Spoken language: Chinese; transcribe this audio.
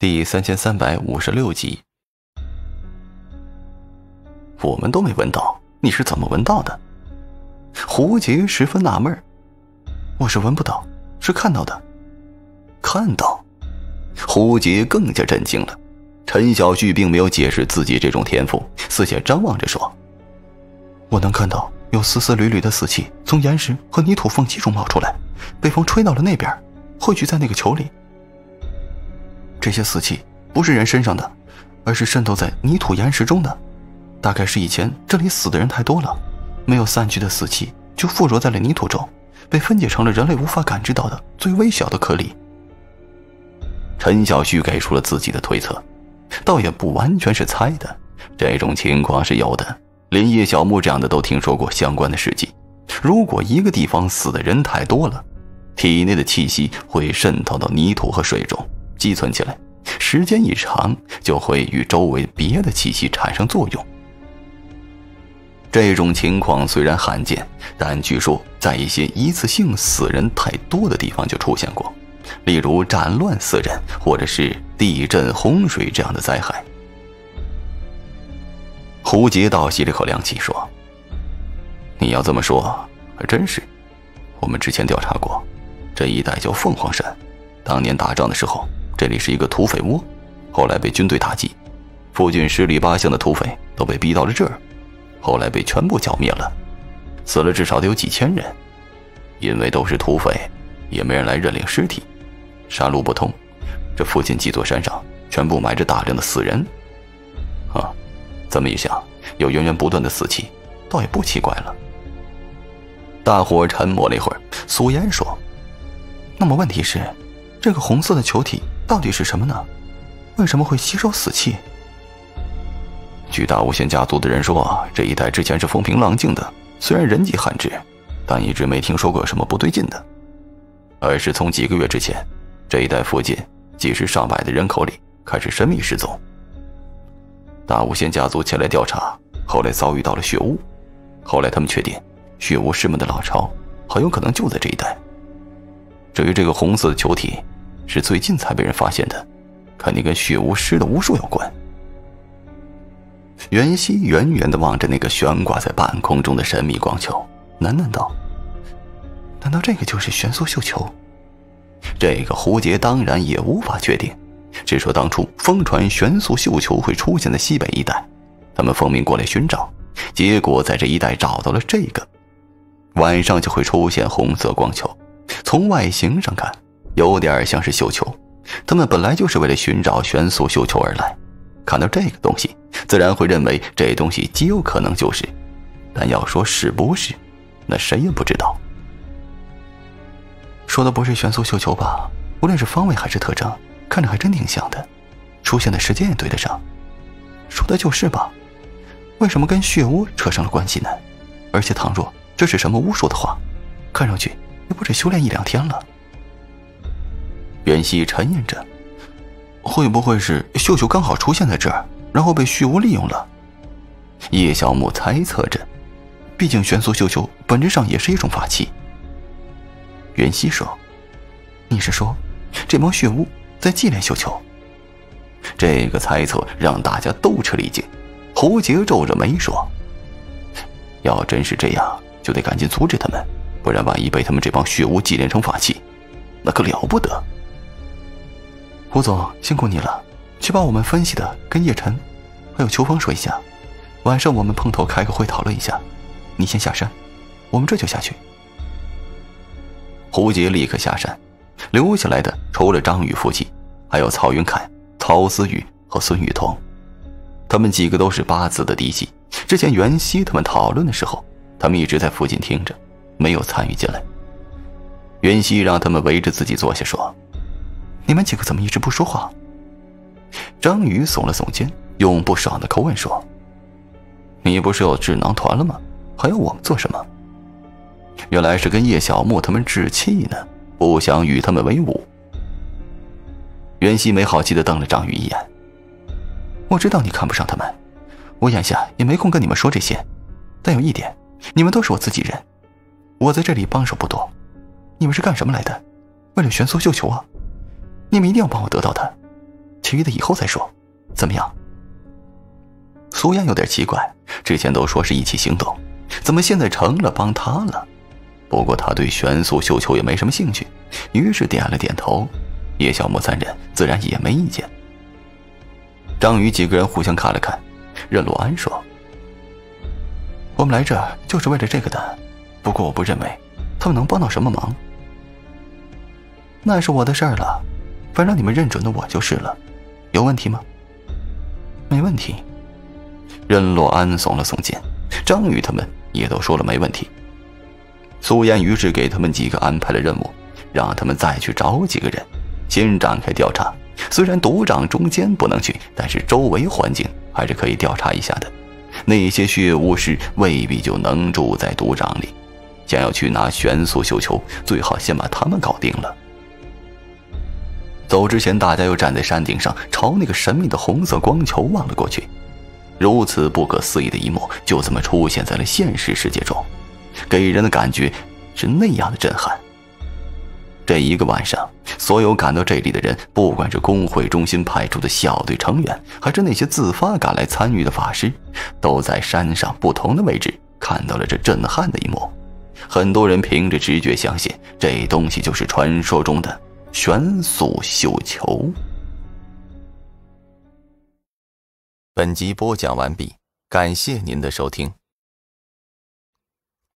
第三千三百五十六集。我们都没闻到，你是怎么闻到的？胡杰十分纳闷我是闻不到，是看到的。看到？胡杰更加震惊了。陈小旭并没有解释自己这种天赋，四下张望着说：“我能看到有丝丝缕缕的死气从岩石和泥土缝隙中冒出来，被风吹到了那边，汇聚在那个球里。这些死气不是人身上的，而是渗透在泥土岩石中的。大概是以前这里死的人太多了，没有散去的死气就附着在了泥土中，被分解成了人类无法感知到的最微小的颗粒。”陈小旭给出了自己的推测。倒也不完全是猜的，这种情况是有的。连叶小木这样的都听说过相关的事迹。如果一个地方死的人太多了，体内的气息会渗透到泥土和水中，积存起来，时间一长就会与周围别的气息产生作用。这种情况虽然罕见，但据说在一些一次性死人太多的地方就出现过。例如战乱死人，或者是地震、洪水这样的灾害。胡杰倒吸了口凉气，说：“你要这么说，还真是。我们之前调查过，这一带叫凤凰山。当年打仗的时候，这里是一个土匪窝，后来被军队打击，附近十里八乡的土匪都被逼到了这儿，后来被全部剿灭了，死了至少得有几千人。因为都是土匪，也没人来认领尸体。”山路不通，这附近几座山上全部埋着大量的死人。啊，这么一想，有源源不断的死气，倒也不奇怪了。大伙沉默了一会儿，苏烟说：“那么问题是，这个红色的球体到底是什么呢？为什么会吸收死气？”据大无限家族的人说，这一带之前是风平浪静的，虽然人迹罕至，但一直没听说过什么不对劲的。而是从几个月之前。这一带附近几十上百的人口里开始神秘失踪。大无仙家族前来调查，后来遭遇到了血雾。后来他们确定，血巫师们的老巢很有可能就在这一带。至于这个红色的球体，是最近才被人发现的，肯定跟血巫师的巫术有关。袁熙远远地望着那个悬挂在半空中的神秘光球，喃喃道：“难道这个就是玄素绣球？”这个胡杰当然也无法确定，只说当初疯传玄素绣球会出现在西北一带，他们奉命过来寻找，结果在这一带找到了这个，晚上就会出现红色光球，从外形上看，有点像是绣球。他们本来就是为了寻找玄素绣球而来，看到这个东西，自然会认为这东西极有可能就是，但要说是不是，那谁也不知道。说的不是玄素绣球吧？无论是方位还是特征，看着还真挺像的，出现的时间也对得上。说的就是吧？为什么跟血巫扯上了关系呢？而且倘若这是什么巫术的话，看上去也不止修炼一两天了。袁熙沉吟着，会不会是秀秀刚好出现在这儿，然后被血巫利用了？叶小木猜测着，毕竟玄素绣球本质上也是一种法器。袁熙说：“你是说，这帮血巫在祭炼绣球？”这个猜测让大家都吃了一惊。胡杰皱着眉说：“要真是这样，就得赶紧阻止他们，不然万一被他们这帮血巫祭炼成法器，那可了不得。”胡总辛苦你了，去把我们分析的跟叶晨，还有秋风说一下，晚上我们碰头开个会讨论一下。你先下山，我们这就下去。胡杰立刻下山，留下来的除了张宇夫妻，还有曹云凯、曹思雨和孙雨桐。他们几个都是八字的嫡系。之前袁熙他们讨论的时候，他们一直在附近听着，没有参与进来。袁熙让他们围着自己坐下，说：“你们几个怎么一直不说话？”张宇耸了耸肩，用不爽的口吻说：“你不是有智囊团了吗？还要我们做什么？”原来是跟叶小木他们置气呢，不想与他们为伍。袁熙没好气的瞪了张宇一眼。我知道你看不上他们，我眼下也没空跟你们说这些。但有一点，你们都是我自己人，我在这里帮手不多。你们是干什么来的？为了玄素绣球啊？你们一定要帮我得到他。其余的以后再说，怎么样？苏燕有点奇怪，之前都说是一起行动，怎么现在成了帮他了？不过他对玄素绣球也没什么兴趣，于是点了点头。叶小木三人自然也没意见。张宇几个人互相看了看，任洛安说：“我们来这就是为了这个的，不过我不认为他们能帮到什么忙。那是我的事儿了，反正你们认准的我就是了，有问题吗？没问题。”任洛安耸了耸肩，张宇他们也都说了没问题。苏燕于是给他们几个安排了任务，让他们再去找几个人，先展开调查。虽然赌场中间不能去，但是周围环境还是可以调查一下的。那些血巫师未必就能住在赌场里，想要去拿玄素绣球，最好先把他们搞定了。走之前，大家又站在山顶上，朝那个神秘的红色光球望了过去。如此不可思议的一幕，就这么出现在了现实世界中，给人的感觉是那样的震撼。这一个晚上，所有赶到这里的人，不管是工会中心派出的小队成员，还是那些自发赶来参与的法师，都在山上不同的位置看到了这震撼的一幕。很多人凭着直觉相信，这东西就是传说中的悬素绣球。本集播讲完毕，感谢您的收听。